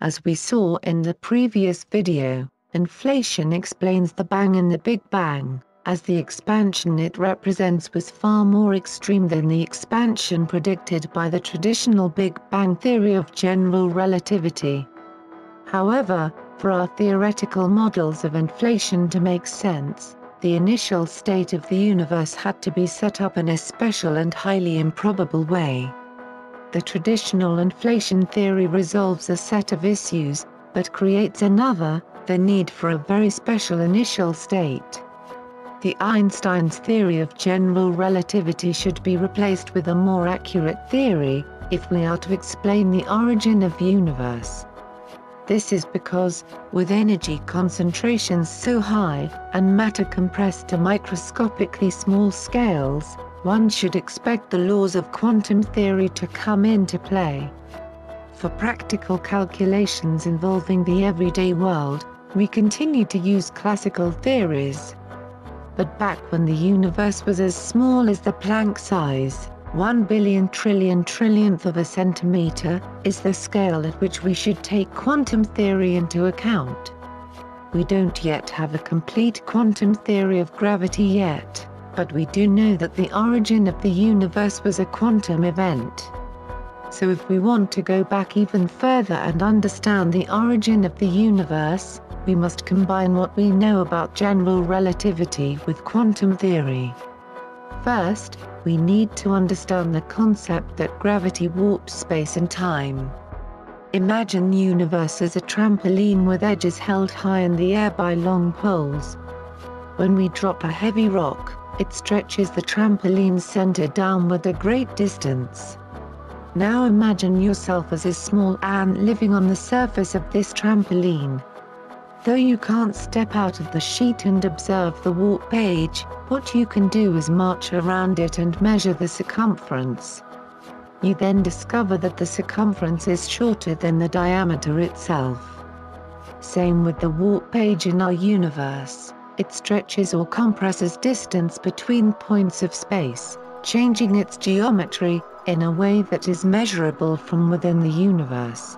as we saw in the previous video, inflation explains the bang in the Big Bang, as the expansion it represents was far more extreme than the expansion predicted by the traditional Big Bang theory of general relativity. However, for our theoretical models of inflation to make sense, the initial state of the universe had to be set up in a special and highly improbable way. The traditional inflation theory resolves a set of issues, but creates another, the need for a very special initial state. The Einstein's theory of general relativity should be replaced with a more accurate theory, if we are to explain the origin of universe. This is because, with energy concentrations so high, and matter compressed to microscopically small scales, one should expect the laws of quantum theory to come into play. For practical calculations involving the everyday world, we continue to use classical theories. But back when the universe was as small as the Planck size, 1 billion trillion trillionth of a centimeter, is the scale at which we should take quantum theory into account. We don't yet have a complete quantum theory of gravity yet, but we do know that the origin of the universe was a quantum event. So if we want to go back even further and understand the origin of the universe, we must combine what we know about general relativity with quantum theory. First, we need to understand the concept that gravity warps space and time. Imagine the universe as a trampoline with edges held high in the air by long poles. When we drop a heavy rock, it stretches the trampoline's center downward a great distance. Now imagine yourself as a small ant living on the surface of this trampoline. Though you can't step out of the sheet and observe the warpage, what you can do is march around it and measure the circumference. You then discover that the circumference is shorter than the diameter itself. Same with the warpage in our universe, it stretches or compresses distance between points of space, changing its geometry, in a way that is measurable from within the universe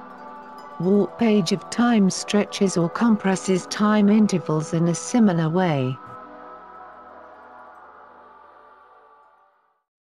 warpage of time stretches or compresses time intervals in a similar way.